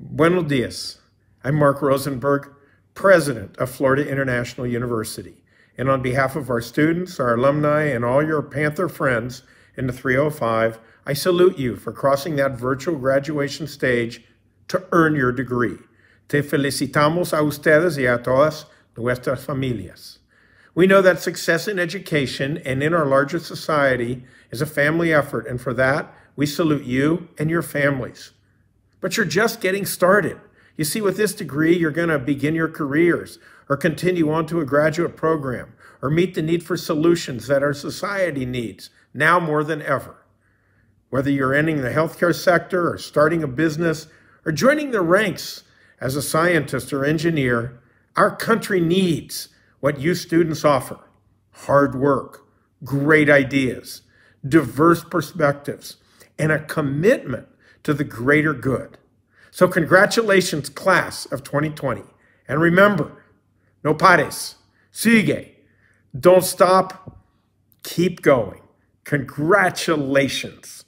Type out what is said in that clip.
Buenos dias. I'm Mark Rosenberg, President of Florida International University. And on behalf of our students, our alumni, and all your Panther friends in the 305, I salute you for crossing that virtual graduation stage to earn your degree. Te felicitamos a ustedes y a todas nuestras familias. We know that success in education and in our larger society is a family effort, and for that, we salute you and your families. But you're just getting started. You see, with this degree, you're going to begin your careers or continue on to a graduate program or meet the need for solutions that our society needs now more than ever. Whether you're entering the healthcare sector or starting a business or joining the ranks as a scientist or engineer, our country needs what you students offer hard work, great ideas, diverse perspectives, and a commitment to the greater good. So, congratulations, class of 2020. And remember, no pares, sigue, don't stop, keep going. Congratulations.